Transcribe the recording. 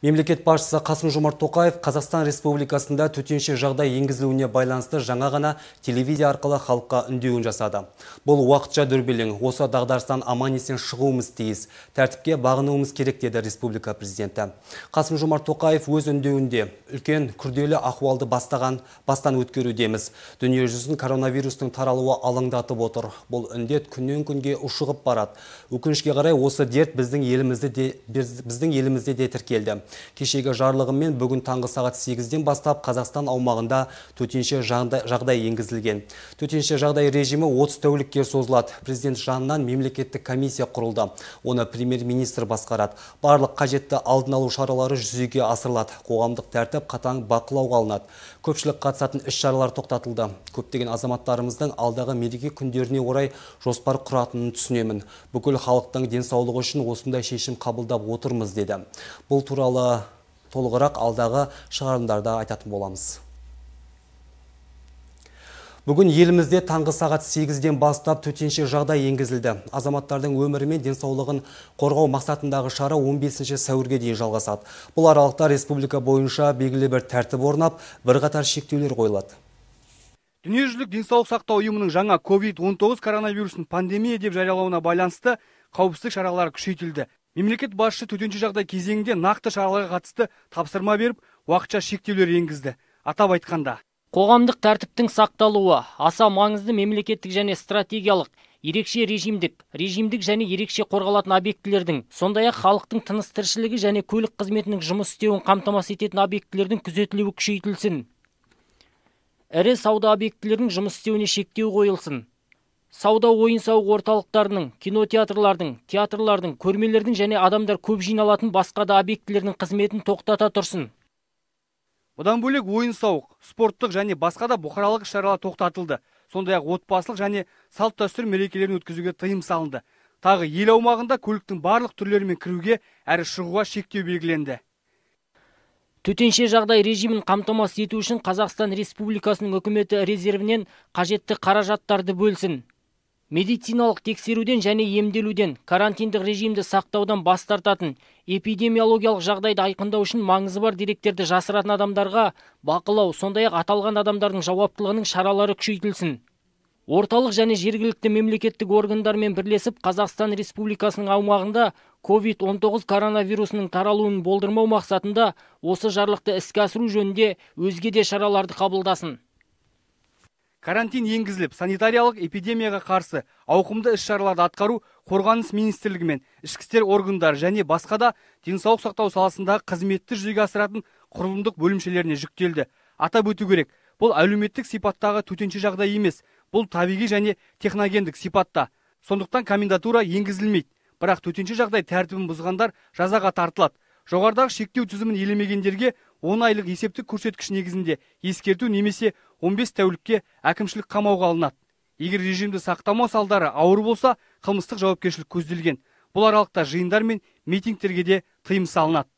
Мемлекет басшысы Қасым Жомарт Тоқаев Қазақстан Республикасында төтенше жағдай енгізілуіне байланысты жаңа ғана телевизия арқылы халыққа үндеуін жасады. Бұл уақытша дүрбелең, осы дағдарыстан аман есен шығуымыз тиіс, тәртіпке бағынуымыз керек деді республика президенті. Қасым Жомарт Тоқаев өз үндеуінде үлкен күрделі ахуалды бастаған бастан өткерудеміз. Дүние жүзін коронавирустың таралуы алаңдатып отыр. Бұл індет күннен күнге ушығып барады. Өкінішке қарай осы дерт біздің елімізде де біздің елімізде де тіркелді кешегі жарлығымен бүгін таңғы сағат 8-ден бастап Қазақстан аумағында төтенше жағдай енгізілген. Төтенше жағдай режимі 30 тәулікке созылады. Президент жанынан мемлекеттік комиссия құрылды. Оны премьер-министр басқарады. Барлық қажетті алдын алу шаралары жүзеге асырылады. Қоғамдық тәртіп қатаң бақылауға алынады. Көпшілік қатысатын іс-шаралар тоқтатылды. Көптеген азаматтарымыздың алдағы мереке күндеріне орай жоспар құратынын түсінемін. Бүкіл халықтың денсаулығы үшін осындай шешім қабылдап отырмыз деді. Бұл туралы толығырақ алдағы шығарылымдарда айтатын боламыз. Бүгін елімізде таңғы сағат 8-ден бастап төтенше жағдай енгізілді. Азаматтардың өмірі мен денсаулығын қорғау мақсатындағы шара 15 сәуірге дейін жалғасады. Бұл аралықта республика бойынша белгілі бір тәртіп орнап, бірқатар шектеулер қойылады. Дүниежүзілік денсаулық сақтау ұйымының жаңа COVID-19 коронавирусын пандемия деп жариялауына байланысты қауіпсіздік шаралары күшейтілді мемлекет басшысы төтенше жағдай кезеңінде нақты шараларға қатысты тапсырма беріп уақытша шектеулер енгізді. Атап айтқанда қоғамдық тәртіптің сақталуы аса маңызды мемлекеттік және стратегиялық ерекше режимдік режимдік және ерекше қорғалатын объектілердің сондай ақ халықтың тыныс тіршілігі және көлік қызметінің жұмыс істеуін қамтамасыз ететін объектілердің күзетілуі күшейтілсін. Ірі сауда объектілерінің жұмыс істеуіне шектеу қойылсын. Сауда ойын сауық орталықтарының кинотеатрлардың театрлардың көрмелердің және адамдар көп жиналатын басқа да объектілердің қызметін тоқтата тұрсын. Бұдан бөлек ойын сауық спорттық және басқа да бұқаралық іс шаралар тоқтатылды. Сондай ақ отбасылық және салт дәстүр мерекелерін өткізуге тыйым салынды. Тағы ел аумағында көліктің барлық түрлерімен кіруге әрі шығуға шектеу белгіленді. Төтенше жағдай режимін қамтамасыз ету үшін қазақстан республикасының үкіметі резервінен қажетті қаражаттарды бөлсін. Медициналық тексеруден және емделуден карантиндік режимді сақтаудан бас тартатын эпидемиологиялық жағдайды айқындау үшін маңызы бар деректерді жасыратын адамдарға бақылау сондай ақ аталған адамдардың жауаптылығының шаралары күшейтілсін. Орталық және жергілікті мемлекеттік органдармен бірлесіп қазақстан республикасының аумағында covid 19 коронавирусының таралуын болдырмау мақсатында осы жарлықты іске асыру жөнінде өзге де шараларды қабылдасын. Карантин енгізіліп санитариялық эпидемияға қарсы ауқымды іс шараларды атқару қорғаныс министрлігі мен ішкі істер органдары және басқа да денсаулық сақтау саласындағы қызметті жүзеге асыратын құрылымдық бөлімшелеріне жүктелді. Атап өту керек бұл әлеуметтік сипаттағы төтенше жағдай емес бұл табиғи және техногендік сипатта. Сондықтан комендатура енгізілмейді. Бірақ төтенше жағдай тәртібін бұзғандар жазаға тартылады. Жоғарыдағы шектеу тізімін елемегендерге он айлық есептік көрсеткіш негізінде ескерту немесе 15 тәулікке әкімшілік қамауға алынады. Егер режимді сақтамау салдары ауыр болса қылмыстық жауапкершілік көзделген. Бұл аралықта жиындар мен митингтерге де тыйым салынады.